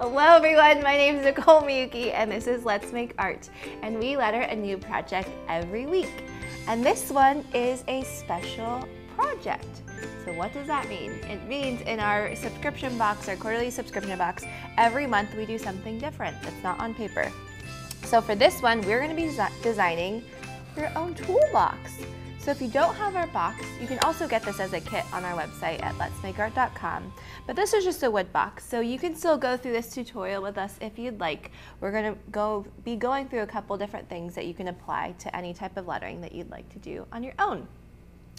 Hello everyone, my name is Nicole Miyuki and this is Let's Make Art. And we letter a new project every week. And this one is a special project. So what does that mean? It means in our subscription box, our quarterly subscription box, every month we do something different that's not on paper. So for this one, we're gonna be designing your own toolbox. So if you don't have our box, you can also get this as a kit on our website at letsmakeart.com. But this is just a wood box, so you can still go through this tutorial with us if you'd like. We're gonna go be going through a couple different things that you can apply to any type of lettering that you'd like to do on your own.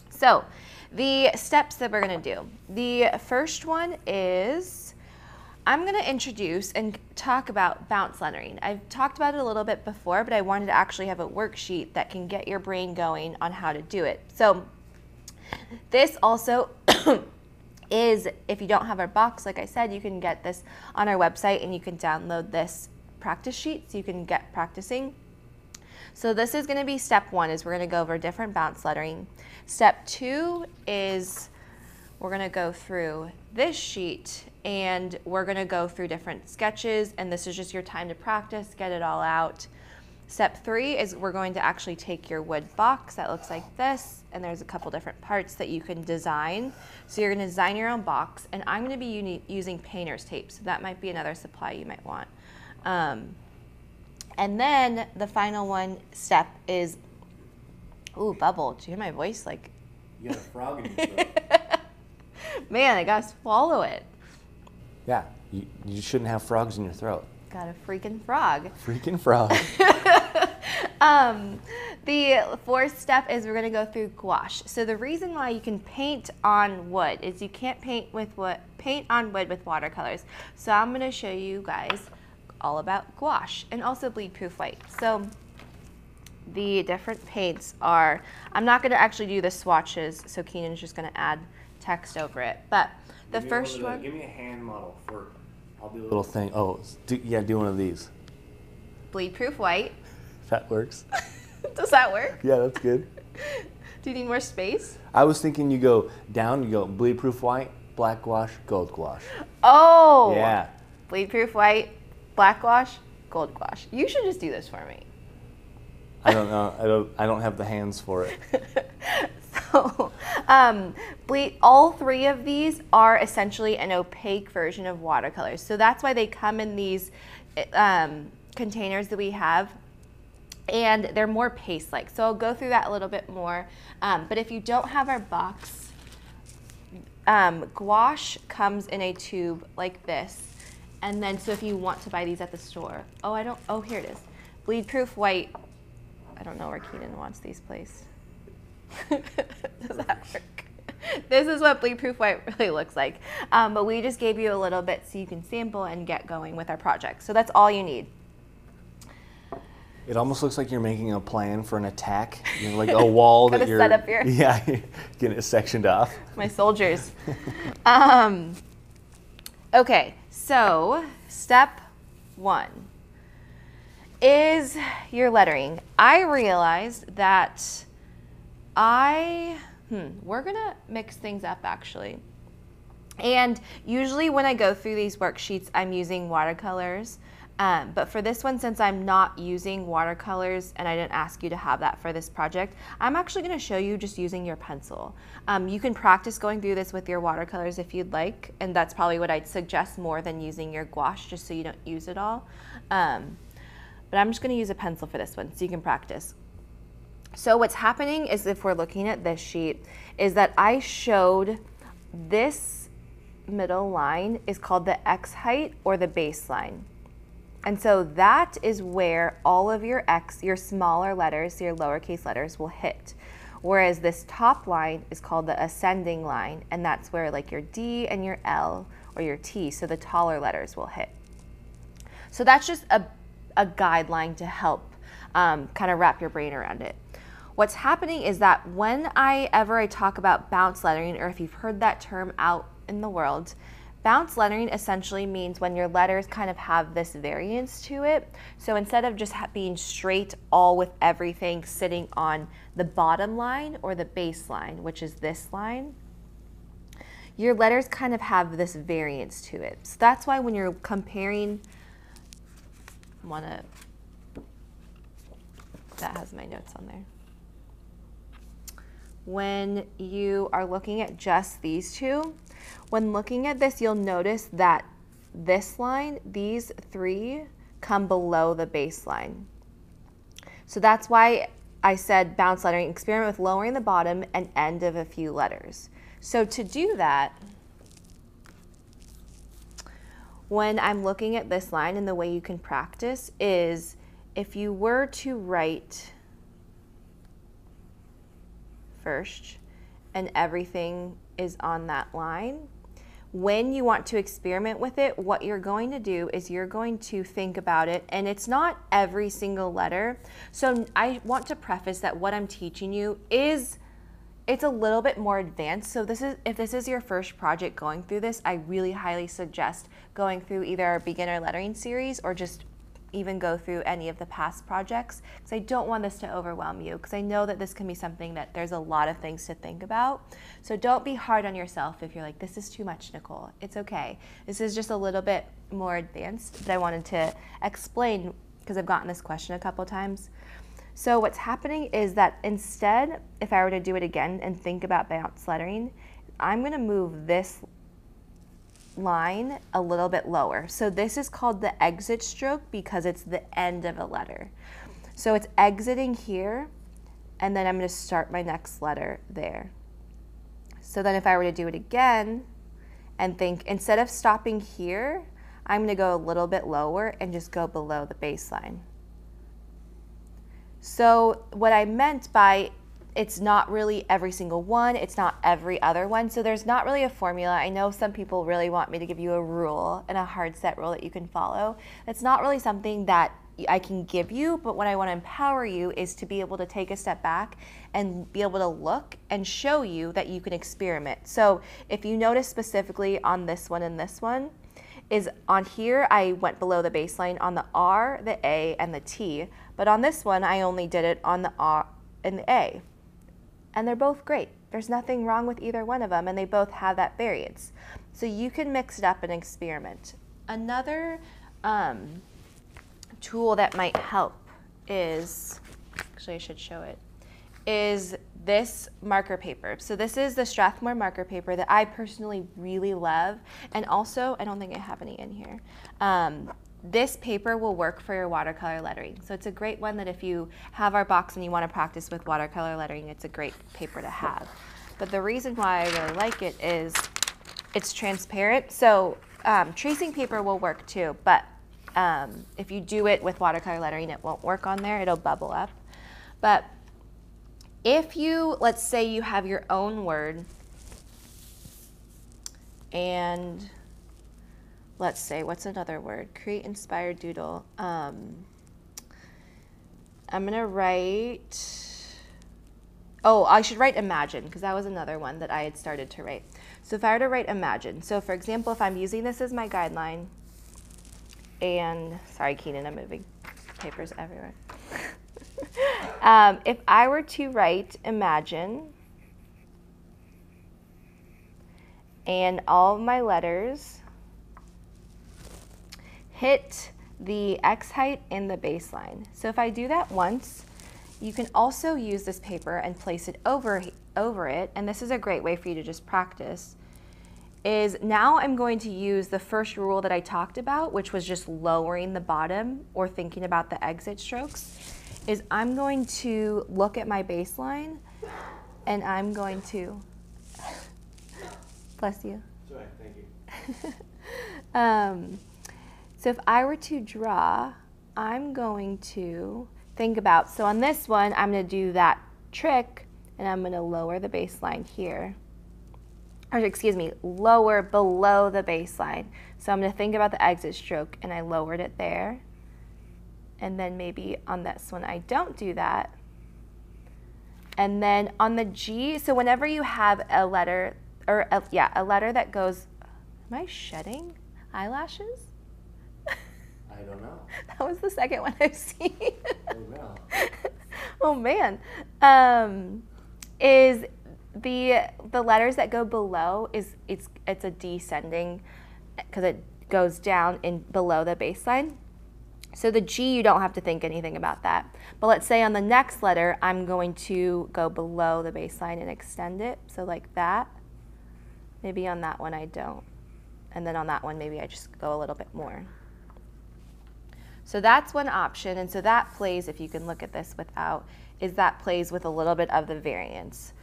So the steps that we're gonna do. The first one is I'm going to introduce and talk about bounce lettering. I've talked about it a little bit before, but I wanted to actually have a worksheet that can get your brain going on how to do it. So this also is, if you don't have our box, like I said, you can get this on our website and you can download this practice sheet so you can get practicing. So this is going to be step one is we're going to go over different bounce lettering. Step two is we're going to go through this sheet and we're going to go through different sketches and this is just your time to practice, get it all out. Step three is we're going to actually take your wood box that looks like this and there's a couple different parts that you can design. So you're going to design your own box and I'm going to be using painter's tape. So that might be another supply you might want. Um, and then the final one step is, ooh, bubble. Do you hear my voice? Like, you got a frog in your throat. Man, I gotta swallow it. Yeah, you, you shouldn't have frogs in your throat. Got a freaking frog. Freaking frog. um, the fourth step is we're going to go through gouache. So the reason why you can paint on wood is you can't paint with what paint on wood with watercolors. So I'm going to show you guys all about gouache and also bleed proof white. So the different paints are, I'm not going to actually do the swatches, so Keenan's just going to add text over it. But the give first one. Give me a hand model for. I'll do a little thing. Oh, do, yeah, do one of these. Bleed proof white. That works. Does that work? Yeah, that's good. do you need more space? I was thinking you go down, you go bleed proof white, black gouache, gold gouache. Oh. Yeah. Bleed proof white, black gouache, gold gouache. You should just do this for me. I don't know. I don't. I don't have the hands for it. Um, all three of these are essentially an opaque version of watercolors. So that's why they come in these um, containers that we have and they're more paste-like. So I'll go through that a little bit more. Um, but if you don't have our box, um, gouache comes in a tube like this. And then, so if you want to buy these at the store, oh, I don't, oh, here it is. Bleed proof white. I don't know where Keenan wants these placed. Does that work? This is what bleed proof white really looks like. Um, but we just gave you a little bit so you can sample and get going with our project. So that's all you need. It almost looks like you're making a plan for an attack, you know, like a wall that you're set up here. Yeah, getting it sectioned off. My soldiers. um, okay, so step one is your lettering. I realized that I, hmm, we're gonna mix things up actually. And usually when I go through these worksheets, I'm using watercolors. Um, but for this one, since I'm not using watercolors and I didn't ask you to have that for this project, I'm actually gonna show you just using your pencil. Um, you can practice going through this with your watercolors if you'd like, and that's probably what I'd suggest more than using your gouache just so you don't use it all. Um, but I'm just gonna use a pencil for this one so you can practice. So what's happening is if we're looking at this sheet, is that I showed this middle line is called the X height or the baseline. And so that is where all of your X, your smaller letters, your lowercase letters will hit. Whereas this top line is called the ascending line, and that's where like your D and your L or your T, so the taller letters will hit. So that's just a, a guideline to help um, kind of wrap your brain around it. What's happening is that when I ever I talk about bounce lettering, or if you've heard that term out in the world, bounce lettering essentially means when your letters kind of have this variance to it. So instead of just being straight all with everything sitting on the bottom line or the baseline, which is this line, your letters kind of have this variance to it. So that's why when you're comparing, want to, that has my notes on there. When you are looking at just these two, when looking at this, you'll notice that this line, these three, come below the baseline. So that's why I said bounce lettering, experiment with lowering the bottom and end of a few letters. So to do that, when I'm looking at this line and the way you can practice is if you were to write first and everything is on that line, when you want to experiment with it, what you're going to do is you're going to think about it, and it's not every single letter. So I want to preface that what I'm teaching you is it's a little bit more advanced. So this is if this is your first project going through this, I really highly suggest going through either our beginner lettering series or just even go through any of the past projects because I don't want this to overwhelm you because I know that this can be something that there's a lot of things to think about. So don't be hard on yourself if you're like, this is too much, Nicole. It's okay. This is just a little bit more advanced, but I wanted to explain because I've gotten this question a couple times. So what's happening is that instead, if I were to do it again and think about bounce lettering, I'm going to move this line a little bit lower. So this is called the exit stroke because it's the end of a letter. So it's exiting here, and then I'm going to start my next letter there. So then if I were to do it again and think, instead of stopping here, I'm going to go a little bit lower and just go below the baseline. So what I meant by it's not really every single one, it's not every other one. So there's not really a formula. I know some people really want me to give you a rule and a hard set rule that you can follow. It's not really something that I can give you, but what I want to empower you is to be able to take a step back and be able to look and show you that you can experiment. So if you notice specifically on this one and this one, is on here I went below the baseline on the R, the A, and the T, but on this one I only did it on the R and the A and they're both great. There's nothing wrong with either one of them, and they both have that variance. So you can mix it up and experiment. Another um, tool that might help is, actually I should show it, is this marker paper. So this is the Strathmore marker paper that I personally really love. And also, I don't think I have any in here. Um, this paper will work for your watercolor lettering. So it's a great one that if you have our box and you want to practice with watercolor lettering, it's a great paper to have. But the reason why I really like it is it's transparent. So um, tracing paper will work too, but um, if you do it with watercolor lettering, it won't work on there. It'll bubble up. But if you, let's say you have your own word and let's say, what's another word? Create inspired doodle. Um, I'm gonna write, oh, I should write imagine because that was another one that I had started to write. So if I were to write imagine, so for example, if I'm using this as my guideline, and sorry, Keenan, I'm moving papers everywhere. um, if I were to write imagine, and all my letters hit the X height in the baseline. So if I do that once, you can also use this paper and place it over, over it, and this is a great way for you to just practice, is now I'm going to use the first rule that I talked about, which was just lowering the bottom or thinking about the exit strokes, is I'm going to look at my baseline and I'm going to, bless you. Sorry, thank you. um, so if I were to draw, I'm going to think about, so on this one, I'm going to do that trick and I'm going to lower the baseline here. Or excuse me, lower below the baseline. So I'm going to think about the exit stroke and I lowered it there. And then maybe on this one, I don't do that. And then on the G, so whenever you have a letter, or a, yeah, a letter that goes, am I shedding eyelashes? I don't know. That was the second one I've seen. Oh, no. oh man. Um, is the the letters that go below is it's it's a descending because it goes down in below the baseline. So the G, you don't have to think anything about that. But let's say on the next letter, I'm going to go below the baseline and extend it. So like that. Maybe on that one I don't. And then on that one, maybe I just go a little bit more. So that's one option. And so that plays, if you can look at this without, is that plays with a little bit of the variance.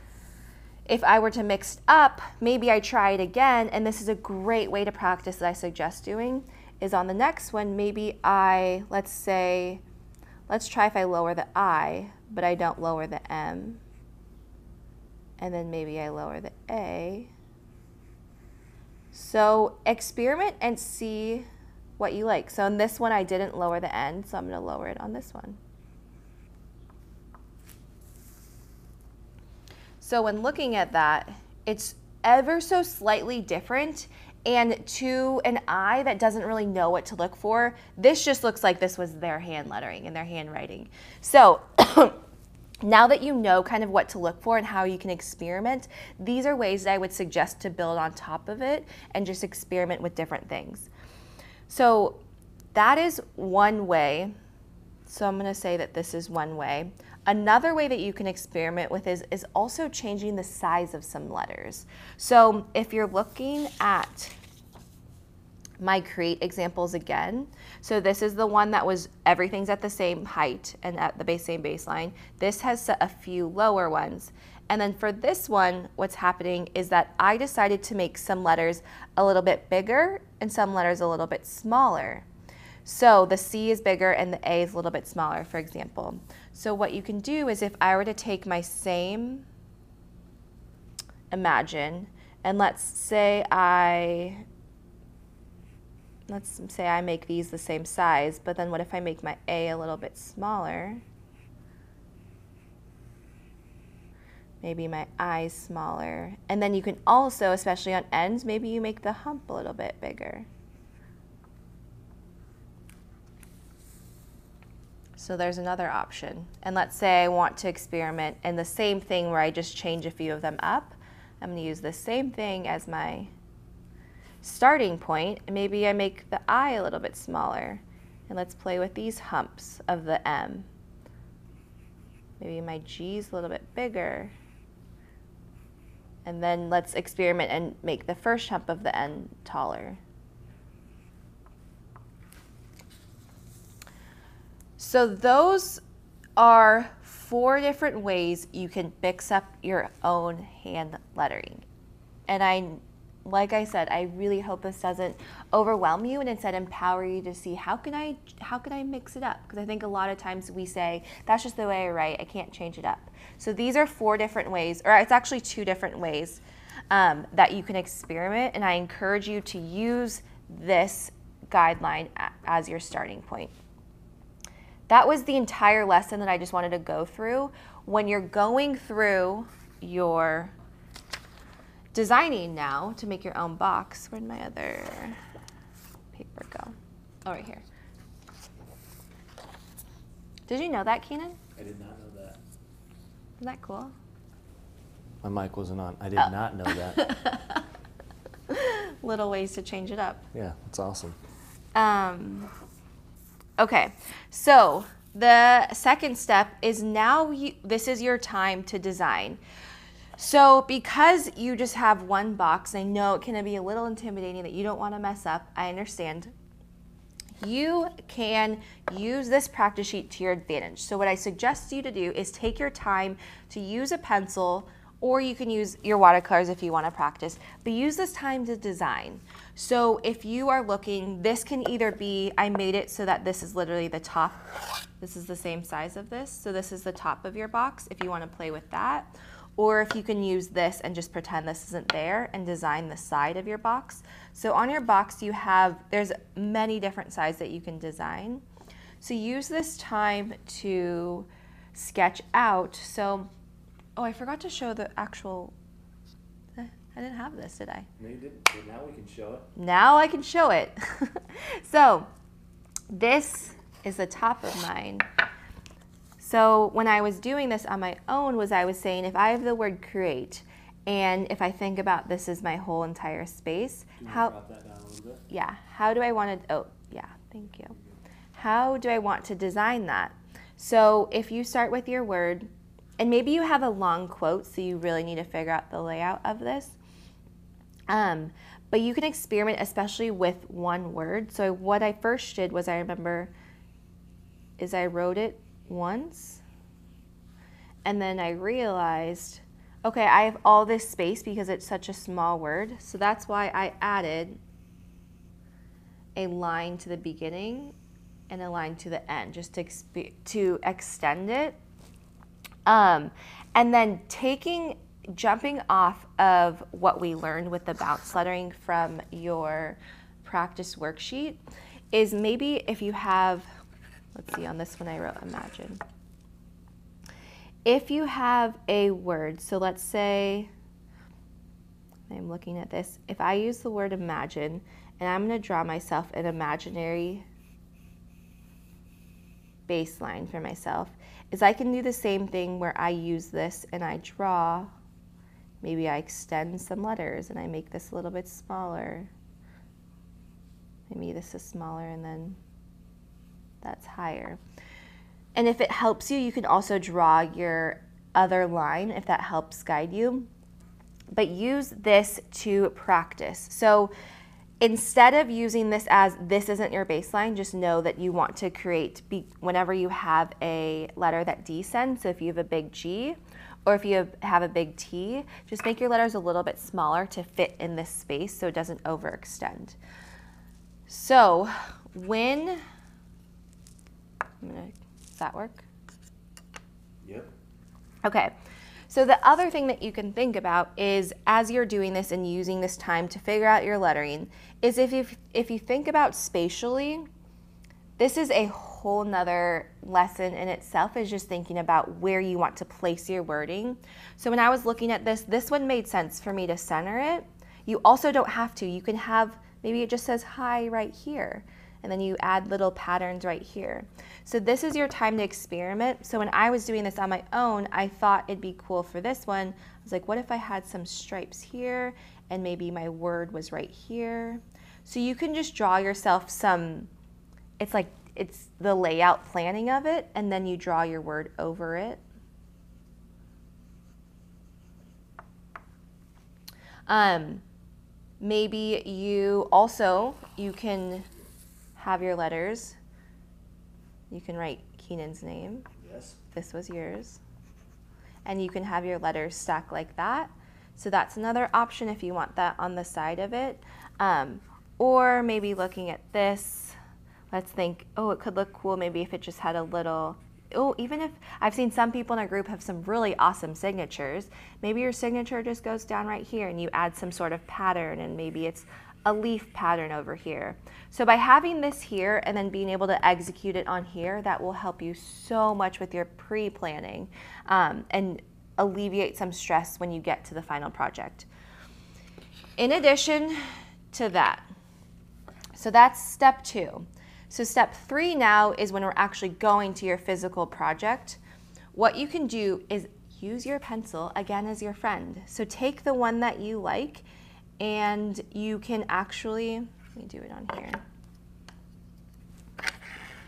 If I were to mix up, maybe I try it again, and this is a great way to practice that I suggest doing, is on the next one, maybe I, let's say, let's try if I lower the I, but I don't lower the M. And then maybe I lower the A. So experiment and see what you like. So in this one, I didn't lower the end, so I'm going to lower it on this one. So when looking at that, it's ever so slightly different. And to an eye that doesn't really know what to look for, this just looks like this was their hand lettering and their handwriting. So now that you know kind of what to look for and how you can experiment, these are ways that I would suggest to build on top of it and just experiment with different things. So that is one way. So I'm going to say that this is one way. Another way that you can experiment with is, is also changing the size of some letters. So if you're looking at my create examples again. So this is the one that was everything's at the same height and at the base same baseline. This has a few lower ones. And then for this one, what's happening is that I decided to make some letters a little bit bigger and some letters a little bit smaller. So the C is bigger and the A is a little bit smaller, for example. So what you can do is if I were to take my same imagine, and let's say I, let's say I make these the same size, but then what if I make my A a little bit smaller? Maybe my I smaller. And then you can also, especially on ends, maybe you make the hump a little bit bigger. So there's another option. And let's say I want to experiment in the same thing where I just change a few of them up. I'm going to use the same thing as my starting point. And maybe I make the eye a little bit smaller. And let's play with these humps of the M. Maybe my G is a little bit bigger. And then let's experiment and make the first hump of the N taller. So those are four different ways you can mix up your own hand lettering. And I, like I said, I really hope this doesn't overwhelm you and instead empower you to see how can I, how can I mix it up? Because I think a lot of times we say, that's just the way I write, I can't change it up. So these are four different ways, or it's actually two different ways um, that you can experiment. And I encourage you to use this guideline as your starting point. That was the entire lesson that I just wanted to go through. When you're going through your designing now to make your own box, where'd my other paper go? Oh, right here. Did you know that, Keenan? I did not know that. Isn't that cool? My mic wasn't on. I did Oh. not know that. Little ways to change it up. yeah, that's awesome. Um, okay, so the second step is now you, this is your time to design. So because you just have one box, I know it can be a little intimidating that you don't want to mess up. I understand. You can use this practice sheet to your advantage. So what I suggest you to do is take your time to use a pencil or you can use your watercolors if you want to practice, but use this time to design. So if you are looking, this can either be, I made it so that this is literally the top, this is the same size of this, so this is the top of your box if you want to play with that. Or if you can use this and just pretend this isn't there and design the side of your box. So on your box you have, there's many different sides that you can design. So use this time to sketch out. So Oh, I forgot to show the actual. eh, I didn't have this, did I? No, you didn't. But now we can show it. Now I can show it. so, this is the top of mine. So, when I was doing this on my own, was I was saying if I have the word create And if I think about this is my whole entire space, how, drop that down a little bit? yeah, how do I want to, oh, yeah, thank you. How do I want to design that? So if you start with your word, and maybe you have a long quote, so you really need to figure out the layout of this. Um, but you can experiment, especially with one word. So what I first did was I remember is I wrote it once, and then I realized, okay, I have all this space because it's such a small word. So that's why I added a line to the beginning and a line to the end, just to, to extend it. Um, and then taking, jumping off of what we learned with the bounce lettering from your practice worksheet is maybe if you have, let's see, on this one I wrote imagine. If you have a word, so let's say, I'm looking at this, if I use the word imagine and I'm going to draw myself an imaginary baseline for myself, is I can do the same thing where I use this and I draw, maybe I extend some letters and I make this a little bit smaller. Maybe this is smaller and then that's higher. And if it helps you, you can also draw your other line if that helps guide you. But use this to practice. So instead of using this as this isn't your baseline, just know that you want to create be, whenever you have a letter that descends. So if you have a big G or if you have, have a big T, just make your letters a little bit smaller to fit in this space so it doesn't overextend. So when, gonna, does that work? Yep. Okay. So the other thing that you can think about is as you're doing this and using this time to figure out your lettering is if you, if you think about spatially, this is a whole nother lesson in itself is just thinking about where you want to place your wording. So when I was looking at this, this one made sense for me to center it. You also don't have to. You can have, maybe it just says hi right here and then you add little patterns right here. So this is your time to experiment. So when I was doing this on my own, I thought it'd be cool for this one. I was like, what if I had some stripes here and maybe my word was right here? So you can just draw yourself some, it's like, it's the layout planning of it, and then you draw your word over it. Um, maybe you also, you can have your letters. You can write Keenan's name. Yes. This was yours. And you can have your letters stacked like that. So that's another option if you want that on the side of it. Um, or maybe looking at this, let's think, oh, it could look cool maybe if it just had a little, oh, even if I've seen some people in our group have some really awesome signatures. Maybe your signature just goes down right here and you add some sort of pattern and maybe it's a leaf pattern over here. So by having this here and then being able to execute it on here, that will help you so much with your pre-planning um, and alleviate some stress when you get to the final project. In addition to that, so that's step two. So step three now is when we're actually going to your physical project. What you can do is use your pencil again as your friend. So take the one that you like and you can actually, let me do it on here.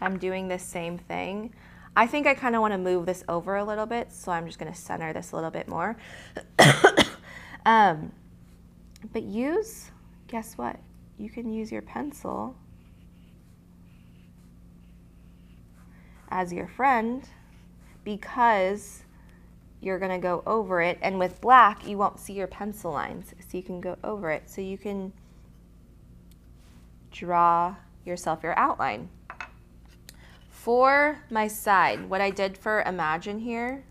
I'm doing this same thing. I think I kind of want to move this over a little bit, so I'm just going to center this a little bit more. um, but use, guess what? You can use your pencil as your friend because you're going to go over it. And with black, you won't see your pencil lines. So you can go over it. So you can draw yourself your outline. For my side, what I did for Imagine here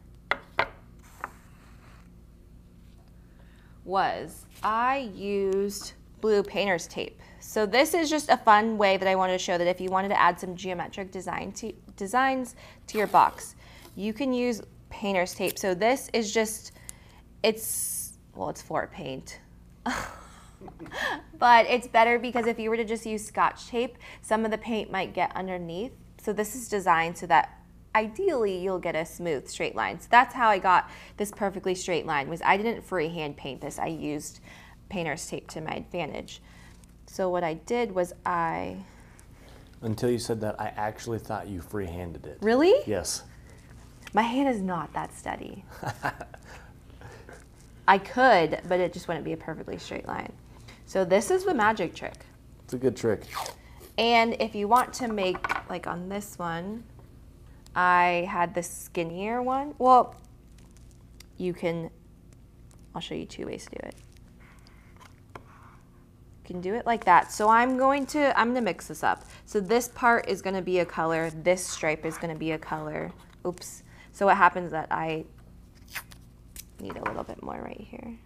was I used blue painter's tape. So this is just a fun way that I wanted to show that if you wanted to add some geometric design to, designs to your box, you can use painter's tape. So this is just, it's, well, it's for paint. but it's better because if you were to just use scotch tape, some of the paint might get underneath. So this is designed so that ideally you'll get a smooth straight line. So that's how I got this perfectly straight line was I didn't freehand paint this. I used painter's tape to my advantage. So what I did was I Until you said that, I actually thought you freehanded it. Really? Yes. My hand is not that steady. I could, but it just wouldn't be a perfectly straight line. So this is the magic trick. It's a good trick. And if you want to make, like on this one, I had the skinnier one. Well, you can, I'll show you two ways to do it. You can do it like that. So I'm going to, I'm gonna mix this up. So this part is gonna be a color, this stripe is gonna be a color. Oops. So what happens that I need a little bit more right here.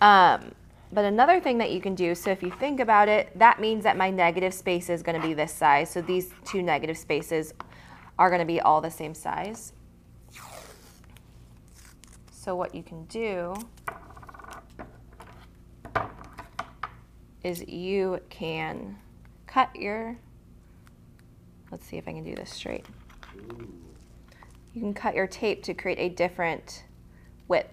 Um, but another thing that you can do, so if you think about it, that means that my negative space is going to be this size. So these two negative spaces are going to be all the same size. So what you can do is you can cut your, let's see if I can do this straight. You can cut your tape to create a different width.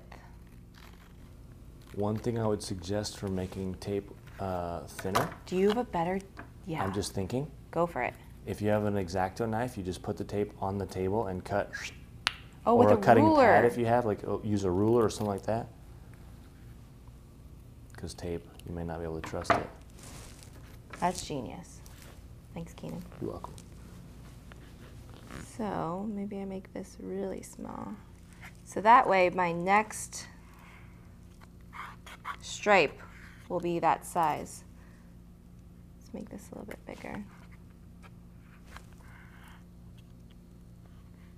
One thing I would suggest for making tape uh, thinner, Do you have a better, yeah, I'm just thinking, go for it. if you have an X-Acto knife, you just put the tape on the table and cut. Oh, or with a a cutting ruler. pad if you have, like oh, use a ruler or something like that. Because tape, you may not be able to trust it. That's genius. Thanks, Keenan. You're welcome. So maybe I make this really small. So that way my next stripe will be that size. Let's make this a little bit bigger.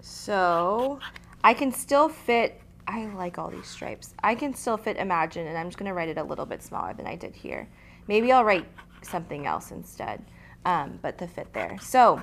So I can still fit, I like all these stripes. I can still fit Imagine and I'm just gonna write it a little bit smaller than I did here. Maybe I'll write something else instead, um, but to fit there. So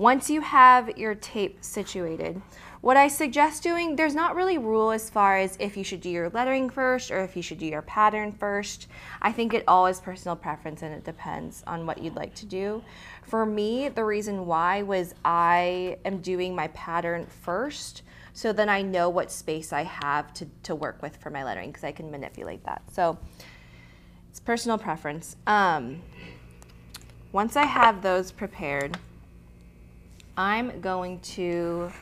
once you have your tape situated, what I suggest doing, there's not really a rule as far as if you should do your lettering first or if you should do your pattern first. I think it all is personal preference and it depends on what you'd like to do. For me, the reason why was I am doing my pattern first so then I know what space I have to, to work with for my lettering because I can manipulate that. So it's personal preference. Um, once I have those prepared, I'm going to,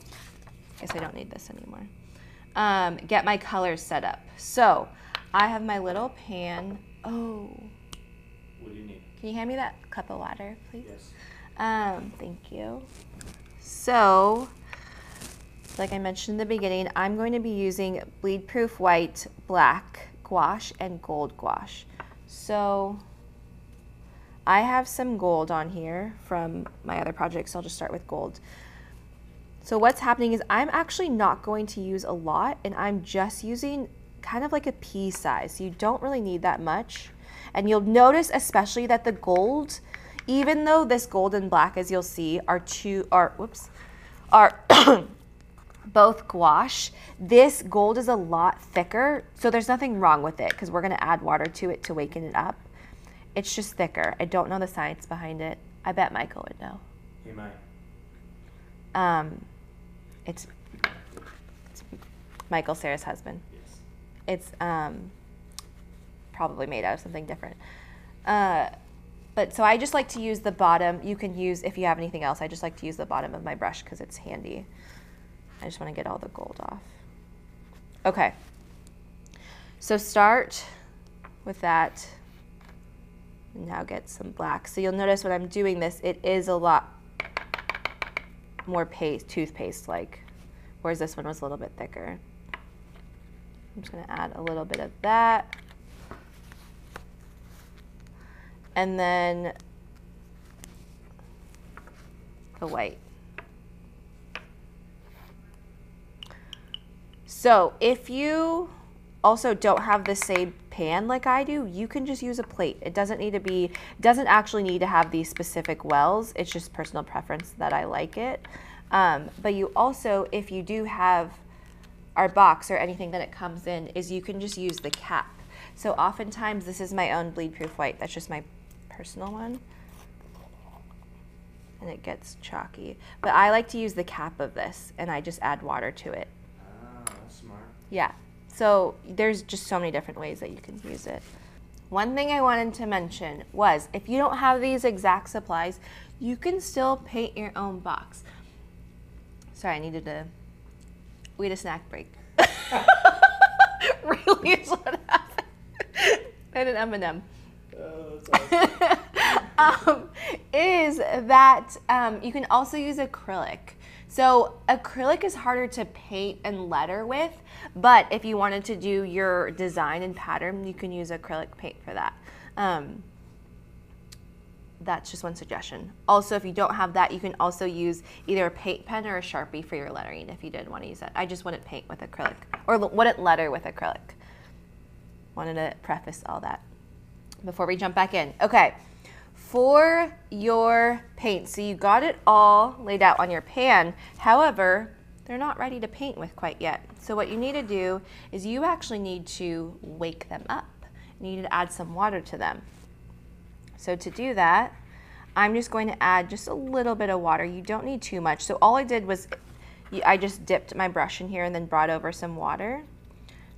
I guess I don't need this anymore, um, get my colors set up. So I have my little pan. Oh, What do you need? can you hand me that cup of water, please? Yes. Um, thank you. So, like I mentioned in the beginning, I'm going to be using bleed proof white, black gouache, and gold gouache. So, I have some gold on here from my other projects. So I'll just start with gold. So what's happening is I'm actually not going to use a lot and I'm just using kind of like a pea size. You don't really need that much. And you'll notice especially that the gold, even though this gold and black as you'll see are two are whoops, are both gouache, this gold is a lot thicker. So there's nothing wrong with it because we're gonna add water to it to waken it up. It's just thicker. I don't know the science behind it. I bet Michael would know. Hey, Mike. Um, it's, it's Michael, Sarah's husband. Yes. It's um, probably made out of something different. Uh, but so I just like to use the bottom. You can use, if you have anything else, I just like to use the bottom of my brush because it's handy. I just want to get all the gold off. Okay. So start with that. Now get some black. So you'll notice when I'm doing this, it is a lot more paste, toothpaste like, whereas this one was a little bit thicker. I'm just gonna add a little bit of that. And then the white. So if you also don't have the same pan like I do, you can just use a plate. It doesn't need to be, doesn't actually need to have these specific wells. It's just personal preference that I like it. Um, but you also, if you do have our box or anything that it comes in, is you can just use the cap. So oftentimes, this is my own bleed proof white. That's just my personal one. and it gets chalky. But I like to use the cap of this and I just add water to it. Ah, that's smart. Yeah. So there's just so many different ways that you can use it. One thing I wanted to mention was if you don't have these exact supplies, you can still paint your own box. Sorry, I needed to. We had a snack break. really is what happened. and an M&M. um, is that um, you can also use acrylic. So acrylic is harder to paint and letter with, but if you wanted to do your design and pattern, you can use acrylic paint for that. Um, that's just one suggestion. Also, if you don't have that, you can also use either a paint pen or a Sharpie for your lettering if you did want to use that. I just wouldn't paint with acrylic or wouldn't letter with acrylic. Wanted to preface all that before we jump back in. Okay, for your paint, so you got it all laid out on your pan. However, they're not ready to paint with quite yet. So what you need to do is you actually need to wake them up. You need to add some water to them. So to do that, I'm just going to add just a little bit of water. You don't need too much. So all I did was I just dipped my brush in here and then brought over some water.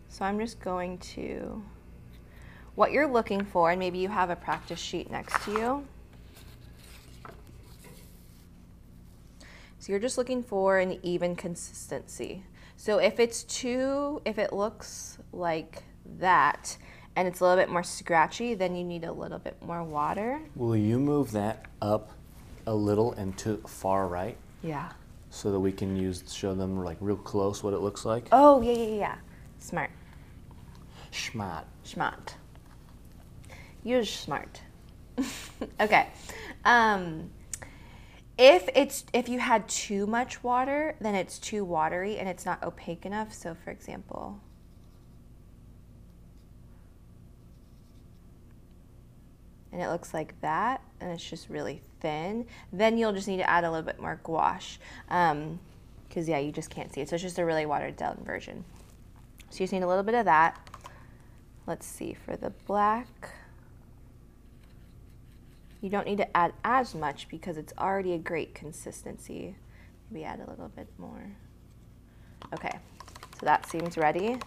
So I'm just going to, what you're looking for, and maybe you have a practice sheet next to you. So you're just looking for an even consistency. So if it's too, if it looks like that, and it's a little bit more scratchy, then you need a little bit more water. Will you move that up a little and to far right Yeah. so that we can use show them like real close what it looks like? Oh, yeah, yeah, yeah. Smart. Schmat. Smart. You're smart. okay. Um, if it's if you had too much water, then it's too watery and it's not opaque enough. So, for example, and it looks like that, and it's just really thin, then you'll just need to add a little bit more gouache. Um, because yeah, you just can't see it. So it's just a really watered down version. So you just need a little bit of that. Let's see, for the black, you don't need to add as much because it's already a great consistency. Maybe add a little bit more. Okay, so that seems ready.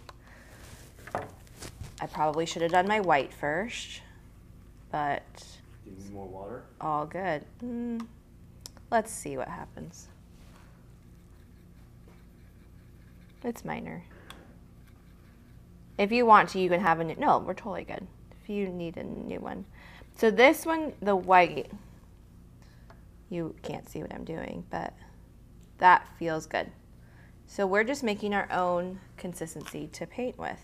I probably should have done my white first but Give me more water. all good. Mm, let's see what happens. It's minor. If you want to, you can have a new. No, we're totally good. If you need a new one. So this one, the white, you can't see what I'm doing, but that feels good. So we're just making our own consistency to paint with.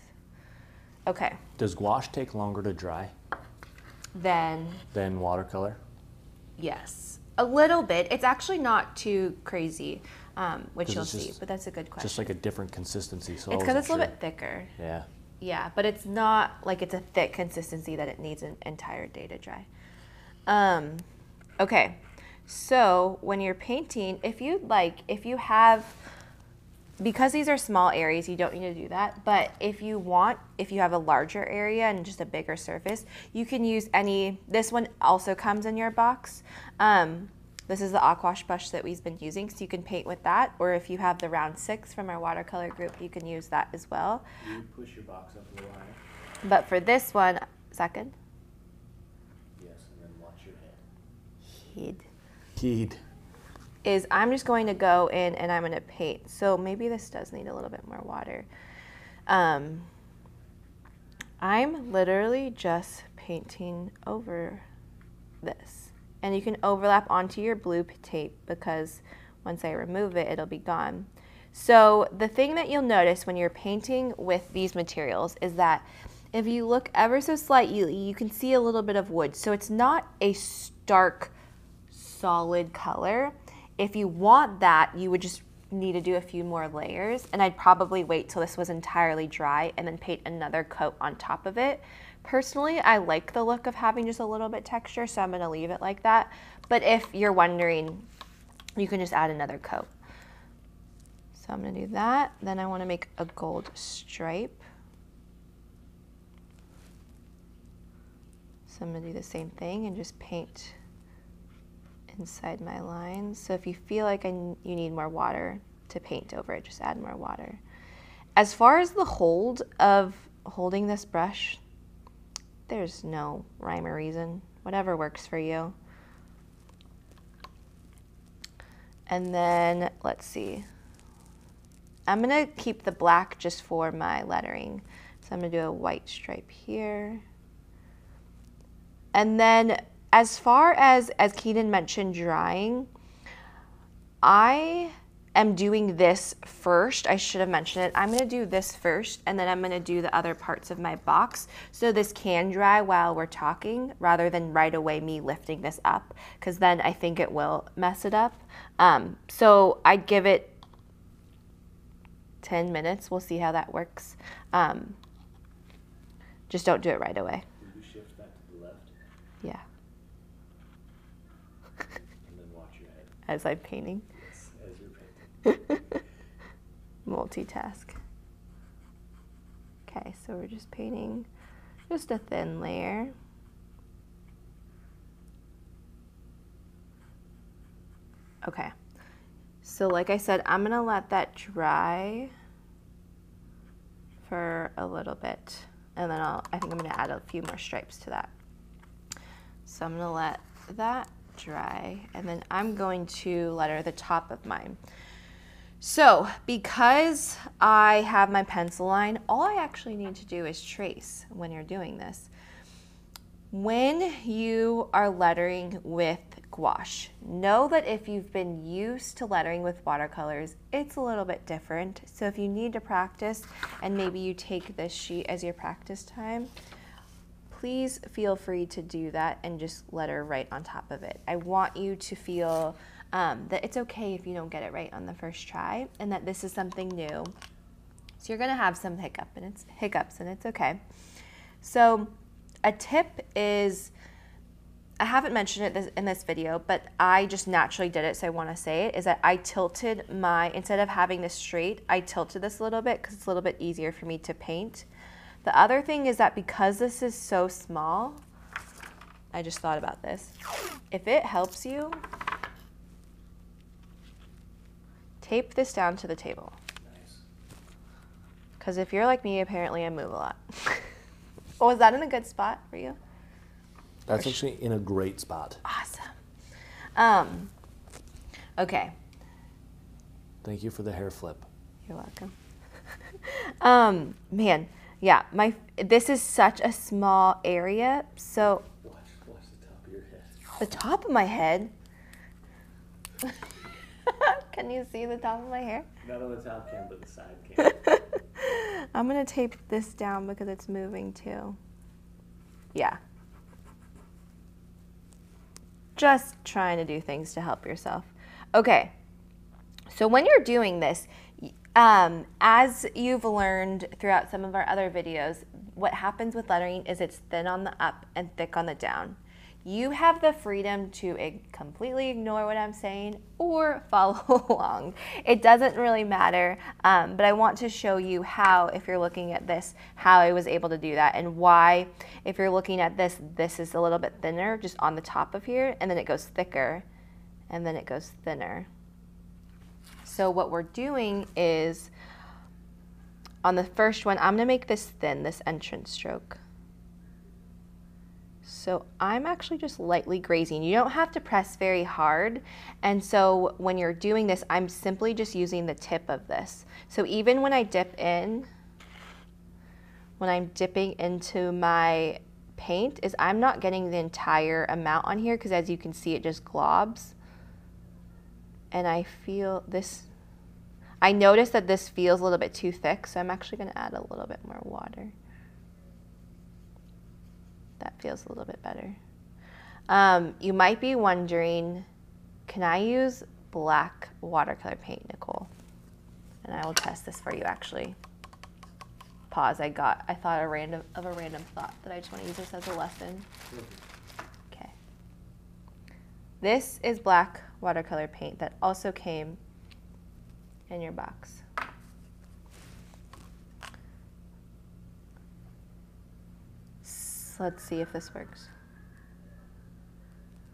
Okay, Does gouache take longer to dry Than? than watercolor? Yes, a little bit. It's actually not too crazy, um, which you'll it's see. But that's a good question. Just like a different consistency. So it's because it's a little bit thicker. Yeah. Yeah, but it's not like it's a thick consistency that it needs an entire day to dry. Um, okay, so when you're painting, if you like, if you have, because these are small areas, you don't need to do that. But if you want, if you have a larger area and just a bigger surface, you can use any. This one also comes in your box. Um, this is the aquash brush that we've been using, so you can paint with that. Or if you have the round six from our watercolor group, you can use that as well. You push your box up a little higher. But for this one, is that good? Yes, and then watch your head. Heed. Heed. Is I'm just going to go in and I'm going to paint. So maybe this does need a little bit more water. Um, I'm literally just painting over this. And you can overlap onto your blue tape because once I remove it, it'll be gone. So the thing that you'll notice when you're painting with these materials is that if you look ever so slightly, you can see a little bit of wood. So it's not a stark, solid color. If you want that, you would just need to do a few more layers. And I'd probably wait till this was entirely dry and then paint another coat on top of it. Personally, I like the look of having just a little bit texture, so I'm gonna leave it like that. But if you're wondering, you can just add another coat. So I'm gonna do that. Then I wanna make a gold stripe. So I'm gonna do the same thing and just paint inside my lines. So if you feel like I, you need more water to paint over it, just add more water. As far as the hold of holding this brush, there's no rhyme or reason. Whatever works for you. And then, let's see. I'm gonna keep the black just for my lettering. So I'm gonna do a white stripe here. And then as far as, as Keenan mentioned, drying, I am doing this first. I should have mentioned it. I'm gonna do this first and then I'm gonna do the other parts of my box. So this can dry while we're talking rather than right away me lifting this up because then I think it will mess it up. Um, so I'd give it 10 minutes. We'll see how that works. Um, just don't do it right away. Did you shift that to the left Yeah, and then watch your head as I'm painting. as, as you're painting? multitask. Okay, so we're just painting just a thin layer. Okay, so like I said, I'm gonna let that dry for a little bit, and then I'll, I think I'm gonna add a few more stripes to that. So I'm gonna let that dry, and then I'm going to letter the top of mine. So, because I have my pencil line, all I actually need to do is trace when you're doing this. When you are lettering with gouache, know that if you've been used to lettering with watercolors, it's a little bit different. So, if you need to practice and maybe you take this sheet as your practice time, please feel free to do that and just letter right on top of it. I want you to feel um, that it's okay if you don't get it right on the first try and that this is something new. So you're gonna have some hiccup and it's hiccups and it's okay. So a tip is, I haven't mentioned it in this video, but I just naturally did it, so I want to say it. Is that I tilted my instead of having this straight, I tilted this a little bit because it's a little bit easier for me to paint. The other thing is that because this is so small, I just thought about this. If it helps you, tape this down to the table. Nice. Because if you're like me, apparently I move a lot. oh, was that in a good spot for you? That's actually in a great spot. Awesome. Um, okay, Thank you for the hair flip. you're welcome. um, man, yeah, my this is such a small area, so Watch, watch the top of your head. the top of my head. Can you see the top of my hair? Not on the top cam, but the side cam. I'm gonna tape this down because it's moving too. Yeah. Just trying to do things to help yourself. Okay. So when you're doing this, um, as you've learned throughout some of our other videos, what happens with lettering is it's thin on the up and thick on the down. You have the freedom to completely ignore what I'm saying or follow along. It doesn't really matter, um, but I want to show you how, if you're looking at this, how I was able to do that and why, if you're looking at this, this is a little bit thinner just on the top of here, and then it goes thicker, and then it goes thinner. So what we're doing is, on the first one, I'm gonna make this thin, this entrance stroke. So I'm actually just lightly grazing. You don't have to press very hard. And so when you're doing this, I'm simply just using the tip of this. So even when I dip in, when I'm dipping into my paint, is I'm not getting the entire amount on here because as you can see, it just globs. And I feel this, I notice that this feels a little bit too thick, so I'm actually gonna add a little bit more water. That feels a little bit better. Um, you might be wondering, can I use black watercolor paint, Nicole? And I will test this for you actually. Pause, I got, I thought a random, of a random thought that I just wanna use this as a lesson. Okay. This is black watercolor paint that also came in your box. Let's see if this works.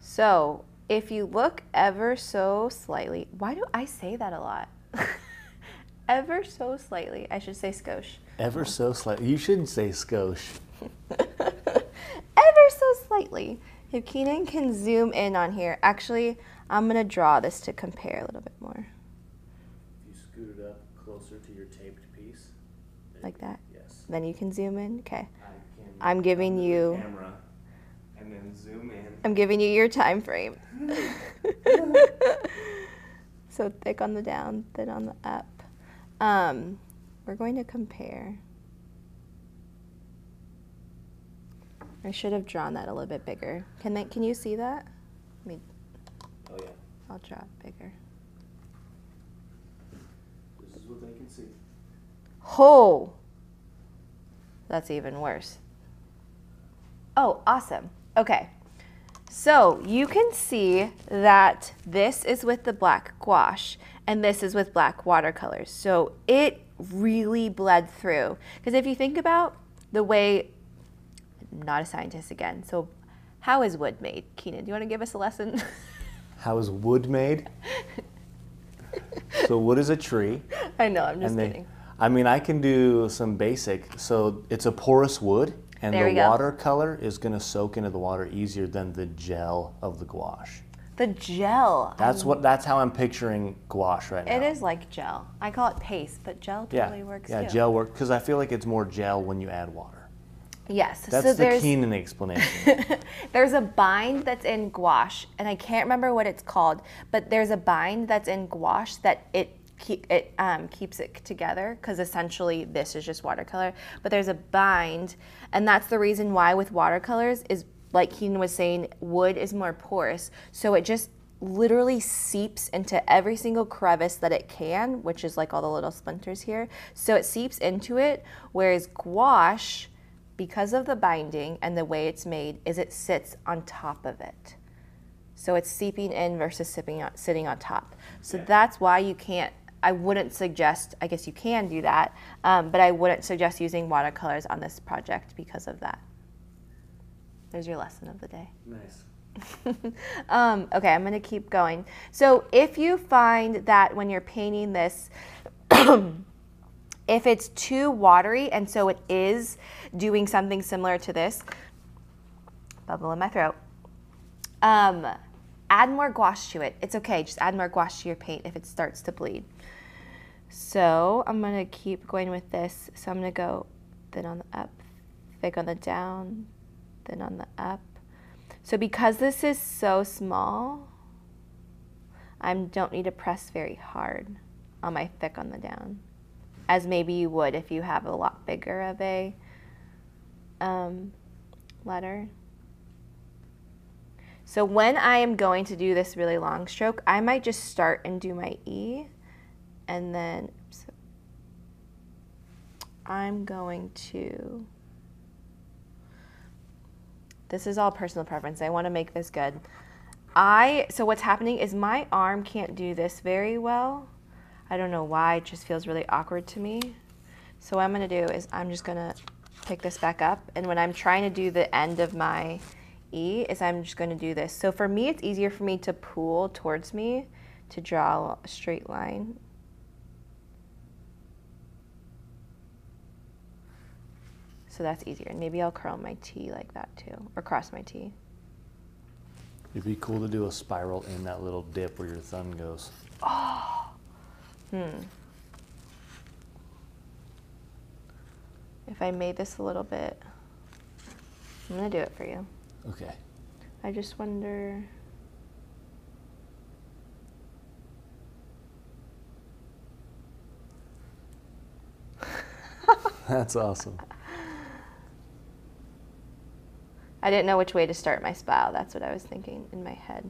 So if you look ever so slightly, why do I say that a lot? ever so slightly. I should say skosh. Ever so slightly. You shouldn't say skosh. ever so slightly. If Keenan can zoom in on here, actually, I'm gonna draw this to compare a little bit more. If you scoot it up closer to your taped piece. Like that? Yes. Then you can zoom in. Okay. I'm giving come to the you- camera and then zoom in. I'm giving you your time frame. so thick on the down, thin on the up. Um, we're going to compare. I should have drawn that a little bit bigger. Can they, can you see that? Let me, Oh yeah. I'll draw it bigger. This is what they can see. Oh, that's even worse. Oh, awesome. Okay. So you can see that this is with the black gouache and this is with black watercolors. So it really bled through. Because if you think about the way, I'm not a scientist again, so how is wood made? Keenan, do you want to give us a lesson? How is wood made? so wood is a tree. I know, I'm just they, kidding. I mean, I can do some basic. So it's a porous wood, and There the watercolor is going to soak into the water easier than the gel of the gouache. The gel. That's what. That's how I'm picturing gouache right now. It is like gel. I call it paste, but gel Yeah, totally works yeah, too. gel works because I feel like it's more gel when you add water. Yes. That's so the Keenan explanation. there's a bind that's in gouache, and I can't remember what it's called, but there's a bind that's in gouache that it keep it um, keeps it together because essentially this is just watercolor. But there's a bind, and that's the reason why with watercolors is like Keenan was saying, wood is more porous, so it just literally seeps into every single crevice that it can, which is like all the little splinters here. So it seeps into it, whereas gouache because of the binding and the way it's made is it sits on top of it. So it's seeping in versus sipping on, sitting on top. So that's why you can't i wouldn't suggest i guess you can do that um, but i wouldn't suggest using watercolors on this project because of that there's your lesson of the day nice. um, okay, I'm going to keep going. So if you find that when you're painting this, if it's too watery and so it is doing something similar to this, bubble in my throat, um, add more gouache to it. It's okay, just add more gouache to your paint if it starts to bleed. So I'm going to keep going with this. So I'm to go thin on the up, thick on the down, thin on the up. So because this is so small, I don't need to press very hard on my thick on the down, as maybe you would if you have a lot bigger of a um, letter. So when I am going to do this really long stroke, I might just start and do my E, and then I'm going to this is all personal preference. I want to make this good. I so what's happening is my arm can't do this very well. I don't know why. It just feels really awkward to me. So what I'm going to do is I'm just going to pick this back up and when I'm trying to do the end of my E is I'm just going to do this. So for me it's easier for me to pull towards me to draw a straight line. So that's easier. And maybe I'll curl my T like that too, or cross my T. It'd be cool to do a spiral in that little dip where your thumb goes. Oh. Hmm. If I made this a little bit, I'm gonna do it for you. Okay. I just wonder. That's awesome. I didn't know which way to start my spout. That's what I was thinking in my head.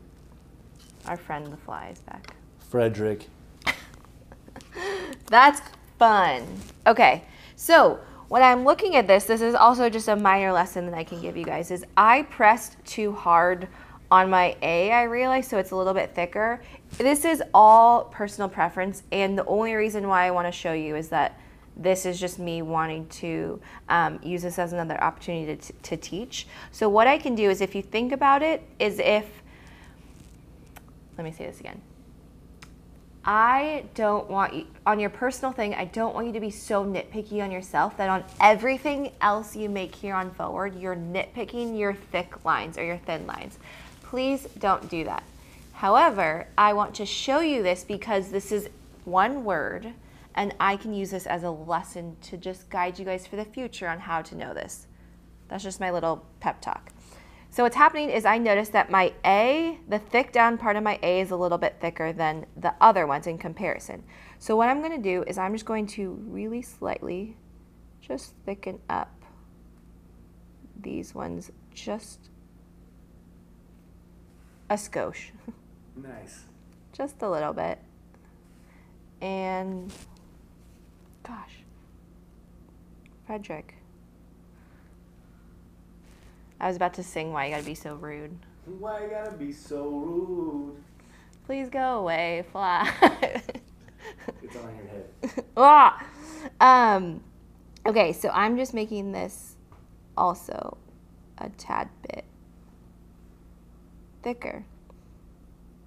Our friend the fly is back. Frederick. That's fun. Okay, so when I'm looking at this, this is also just a minor lesson that I can give you guys. Is I pressed too hard on my A, I realized, so it's a little bit thicker. This is all personal preference, and the only reason why I want to show you is that this is just me wanting to um, use this as another opportunity to, to teach. So what I can do is, if you think about it, is if let me say this again. I don't want you, on your personal thing, I don't want you to be so nitpicky on yourself that on everything else you make here on forward, you're nitpicking your thick lines or your thin lines. Please don't do that. However, I want to show you this because this is one word and I can use this as a lesson to just guide you guys for the future on how to know this. That's just my little pep talk. So what's happening is I noticed that my A, the thick down part of my A is a little bit thicker than the other ones in comparison. So what I'm going to do is I'm just going to really slightly just thicken up these ones just a skosh. Nice. just a little bit. And gosh, Frederick. I was about to sing Why You Gotta Be So Rude. Why you gotta be so rude? Please go away, fly. It's on your head. ah! um, okay, so I'm just making this also a tad bit thicker.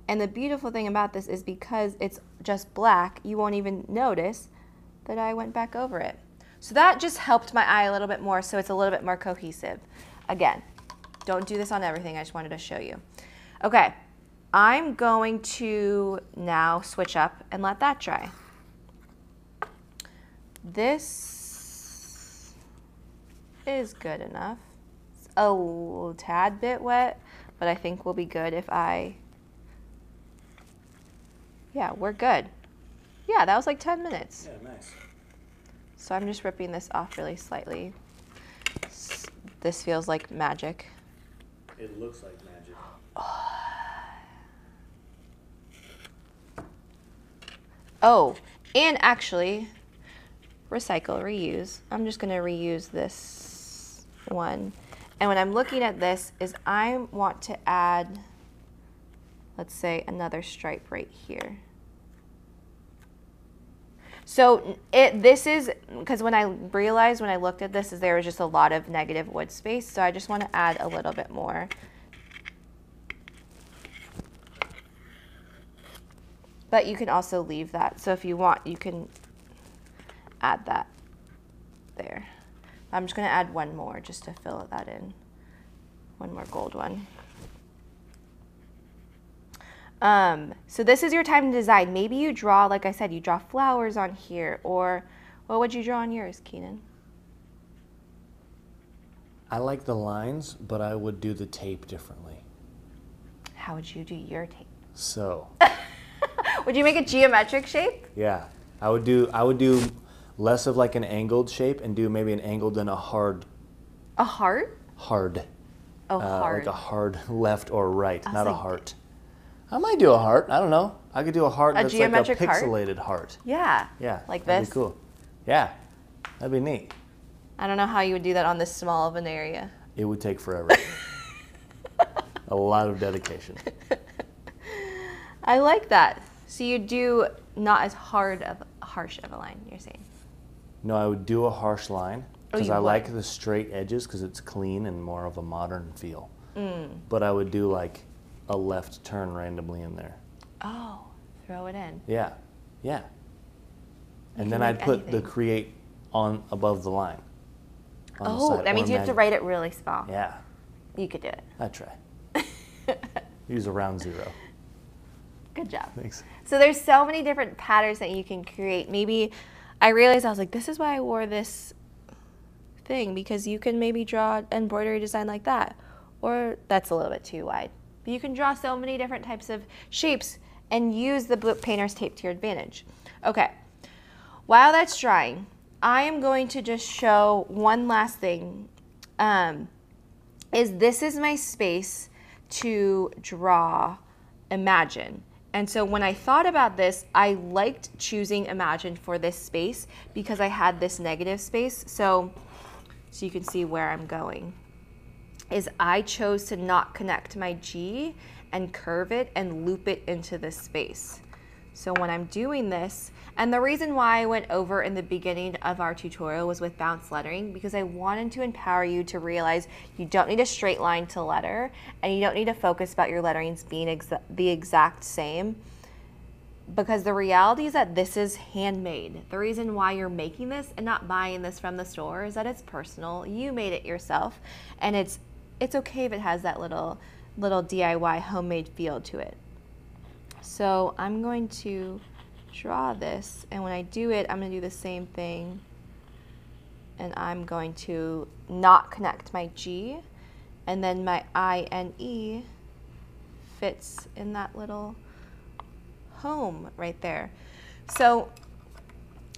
And the beautiful thing about this is because it's just black, you won't even notice that I went back over it. So that just helped my eye a little bit more so it's a little bit more cohesive. Again, don't do this on everything, I just wanted to show you. Okay, I'm going to now switch up and let that dry. This is good enough. It's a little tad bit wet, but I think we'll be good if I, yeah, we're good. Yeah, that was like 10 minutes. Yeah, nice. So I'm just ripping this off really slightly. This feels like magic. It looks like magic. Oh, and actually, recycle, reuse. I'm just gonna reuse this one. And when I'm looking at this is I want to add, let's say another stripe right here. So it this is because when I realized when I looked at this is there was just a lot of negative wood space. So I just want to add a little bit more. But you can also leave that. So if you want, you can add that there. I'm just going to add one more just to fill that in. One more gold one. Um, so this is your time to design. Maybe you draw, like I said, you draw flowers on here, or what would you draw on yours, Keenan? I like the lines, but I would do the tape differently. How would you do your tape? So, Would you make a geometric shape? yeah, I would do I would do less of like an angled shape and do maybe an angled and a hard A heart? hard Oh, uh, hard. like a hard left or right, not a heart. I might do a heart. I don't know. I could do a heart A that's geometric like a pixelated heart. yeah. Yeah, Like that'd this? Be cool. Yeah, that'd be neat. I don't know how you would do that on this small of an area. It would take forever. a lot of dedication. I like that. So you do not as hard of harsh of a line, you're saying. No, I would do a harsh line Oh, because you I would. like the straight edges because it's clean and more of a modern feel. Mm. But I would do like a left turn randomly in there. Oh, throw it in. Yeah, yeah. And then I'd put the create on above the line. the Oh, side, that means you have to write it really small. Yeah, You could do it. I try. Use a round zero. Good job. Thanks. So there's so many different patterns that you can create. Maybe I realized I was like, this is why I wore this thing because you can maybe draw an embroidery design like that, or that's a little bit too wide. But you can draw so many different types of shapes and use the blue painter's tape to your advantage. Okay, while that's drying, I am going to just show one last thing. Um, is this is my space to draw Imagine. And so when I thought about this, I liked choosing Imagine for this space because I had this negative space. So, so you can see where I'm going. Is I chose to not connect my G and curve it and loop it into this space. So when I'm doing this, and the reason why I went over in the beginning of our tutorial was with bounce lettering because I wanted to empower you to realize you don't need a straight line to letter and you don't need to focus about your letterings being the exact same because the reality is that this is handmade. The reason why you're making this and not buying this from the store is that it's personal. You made it yourself and it's it's okay if it has that little little DIY homemade feel to it. So I'm going to draw this and when I do it I'm going to do the same thing and I'm going to not connect my G and then my I and E fits in that little home right there. So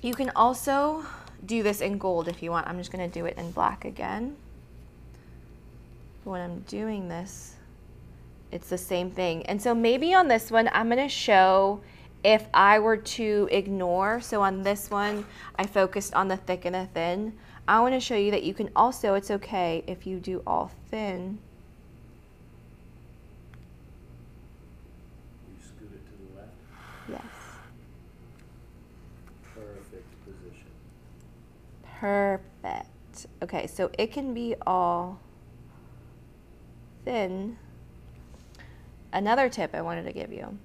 you can also do this in gold if you want. I'm just going to do it in black again. When I'm doing this, it's the same thing. And so maybe on this one, I'm going to show if I were to ignore, so on this one, I focused on the thick and the thin. I want to show you that you can also, it's okay if you do all thin. You scoot it to the left. Yes. Perfect position. Perfect. Okay, so it can be all thin. Another tip I wanted to give you.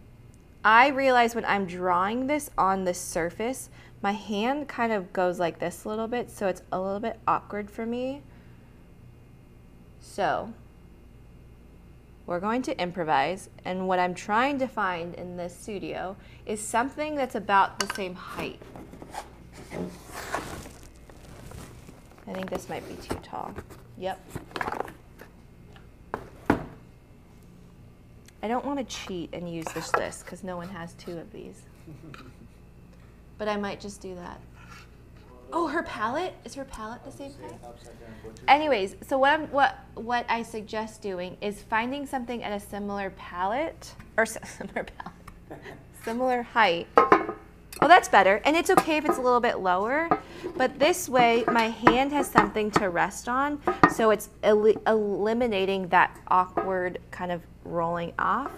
I realize when I'm drawing this on the surface, my hand kind of goes like this a little bit, so it's a little bit awkward for me. So, we're going to improvise, and what I'm trying to find in this studio is something that's about the same height. I think this might be too tall. Yep. I don't want to cheat and use this list because no one has two of these. But I might just do that. Oh, her palette is her palette the same height? Anyways, so what I'm, what what I suggest doing is finding something at a similar palette or similar palette, similar height. Oh, that's better. And it's okay if it's a little bit lower, but this way my hand has something to rest on, so it's el eliminating that awkward kind of rolling off.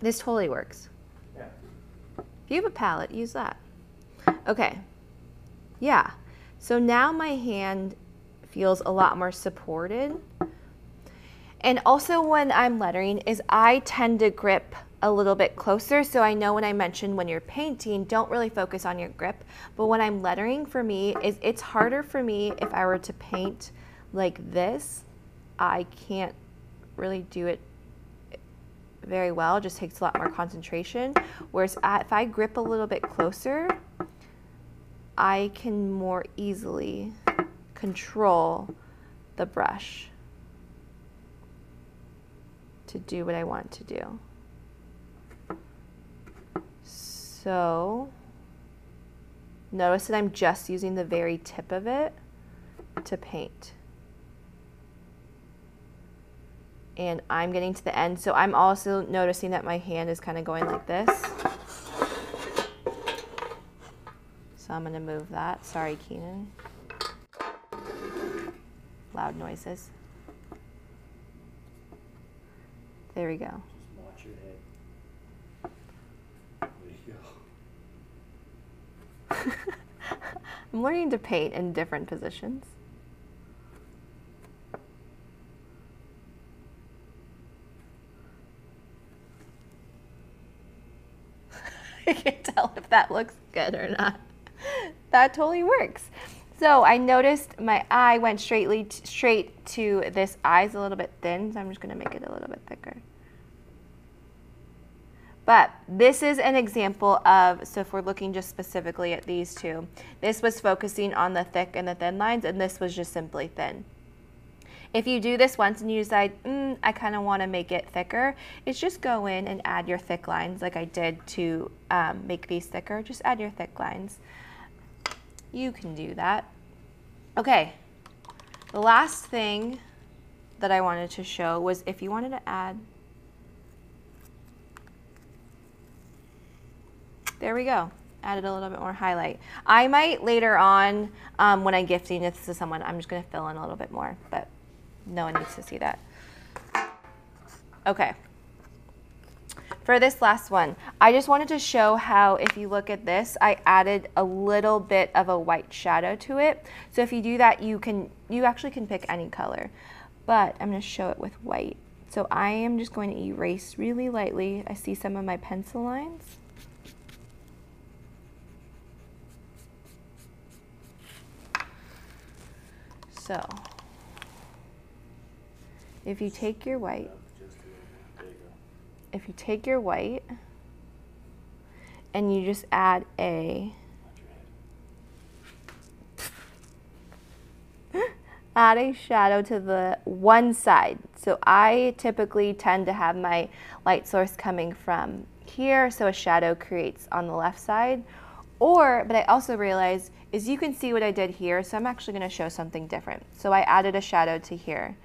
This totally works. Yeah. If you have a palette, use that. Okay. Yeah. So now my hand feels a lot more supported. And also when I'm lettering is I tend to grip a little bit closer. So I know when I mentioned when you're painting, don't really focus on your grip. But when I'm lettering for me, is it's harder for me if I were to paint like this. I can't really do it very well. It just takes a lot more concentration. Whereas if I grip a little bit closer, I can more easily control the brush to do what I want to do. So notice that I'm just using the very tip of it to paint. And I'm getting to the end. So I'm also noticing that my hand is kind of going like this. So I'm going to move that. Sorry, Keenan. Loud noises. There we go. Just watch your head. There you go. I'm learning to paint in different positions. I can't tell if that looks good or not. That totally works. So I noticed my eye went straightly straight to this eye's a little bit thin, so I'm just going to make it a little bit thicker. But this is an example of, so if we're looking just specifically at these two, this was focusing on the thick and the thin lines, and this was just simply thin. If you do this once and you decide, mm, I kind of want to make it thicker, it's just go in and add your thick lines like I did to um, make these thicker. Just add your thick lines. You can do that. Okay, the last thing that I wanted to show was if you wanted to add, there we go, added a little bit more highlight. I might later on, um, when I'm gifting this to someone, I'm just gonna fill in a little bit more, but no one needs to see that. Okay. for this last one, I just wanted to show how if you look at this, I added a little bit of a white shadow to it. So if you do that, you can, you actually can pick any color, but I'm gonna show it with white. So I am just going to erase really lightly. I see some of my pencil lines. So if you take your white, if you take your white and you just add a add a shadow to the one side. So I typically tend to have my light source coming from here, so a shadow creates on the left side. Or, but I also realize is you can see what I did here, so I'm actually gonna show something different. So I added a shadow to here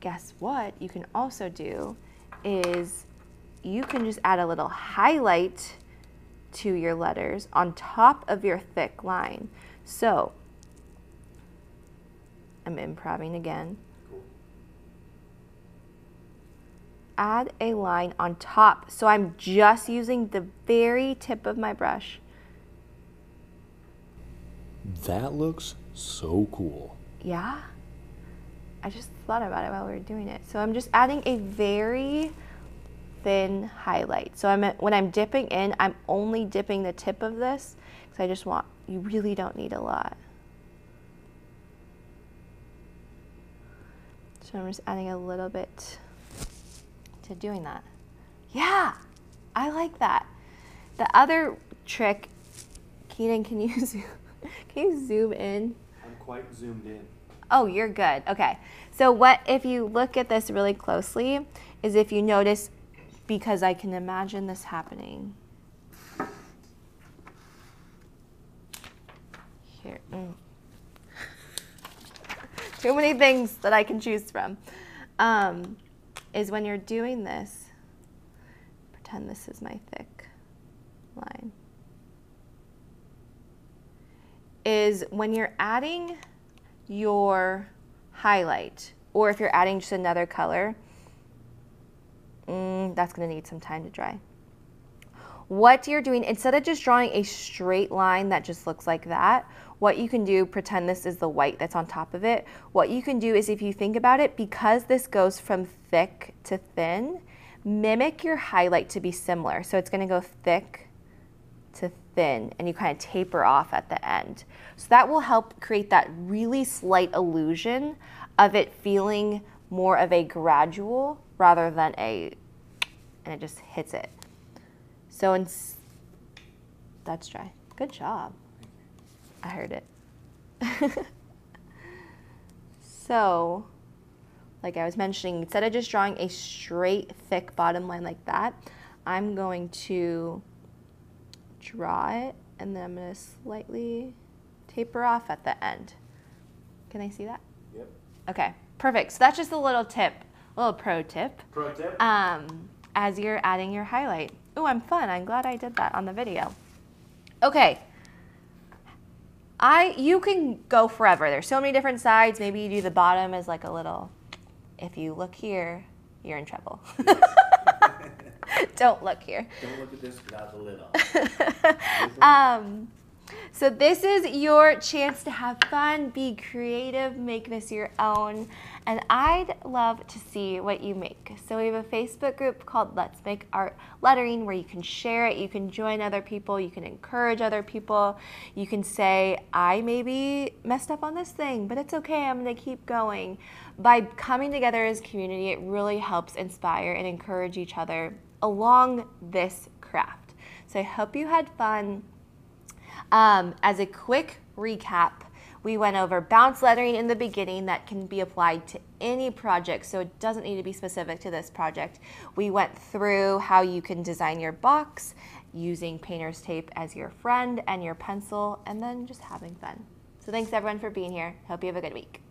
guess what you can also do is you can just add a little highlight to your letters on top of your thick line. So I'm improving again. Add a line on top. So I'm just using the very tip of my brush. That looks so cool. Yeah. I just thought about it while we were doing it. So I'm just adding a very thin highlight. So I'm at, when I'm dipping in, I'm only dipping the tip of this because I just want, you really don't need a lot. So I'm just adding a little bit to doing that. Yeah, I like that. The other trick, Keenan, can you zoom, can you zoom in? I'm quite zoomed in. Oh, you're good. Okay. So what if you look at this really closely is if you notice because I can imagine this happening. Here. Mm. Too many things that I can choose from. Um, is when you're doing this, pretend this is my thick line, is when you're adding your highlight, or if you're adding just another color, mm, that's gonna need some time to dry. What you're doing, instead of just drawing a straight line that just looks like that, what you can do, pretend this is the white that's on top of it. What you can do is if you think about it, because this goes from thick to thin, mimic your highlight to be similar. So it's gonna go thick to thin and you kind of taper off at the end. So that will help create that really slight illusion of it feeling more of a gradual rather than a, and it just hits it. So in, that's dry. Good job. I heard it. so, like I was mentioning, instead of just drawing a straight, thick bottom line like that, I'm going to draw it and then I'm going to slightly taper off at the end. Can I see that? Yep. Okay, perfect. So that's just a little tip, a little pro tip. Pro tip. Um, as you're adding your highlight. Oh, I'm fun. I'm glad I did that on the video. Okay. I you can go forever. There's so many different sides. Maybe you do the bottom as like a little if you look here, you're in trouble. Don't look here. Don't look at this without the lid on. um, so this is your chance to have fun, be creative, make this your own. And I'd love to see what you make. So we have a Facebook group called Let's Make Art Lettering where you can share it, you can join other people, you can encourage other people. You can say, I maybe messed up on this thing, but it's okay, I'm gonna keep going. By coming together as a community, it really helps inspire and encourage each other along this craft. So I hope you had fun. Um, as a quick recap, we went over bounce lettering in the beginning that can be applied to any project, so it doesn't need to be specific to this project. We went through how you can design your box using painter's tape as your friend and your pencil, and then just having fun. So thanks everyone for being here. Hope you have a good week.